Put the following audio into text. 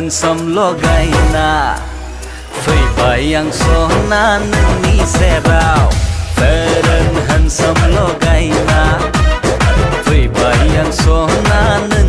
nâng som lo gai na phơi bay yang so na nâng ni xe bao Phê rân hân som lo gai na phơi bay yang so na nâng